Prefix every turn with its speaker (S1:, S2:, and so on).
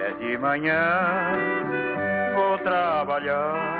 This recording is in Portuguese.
S1: É de manhã vou trabalhar.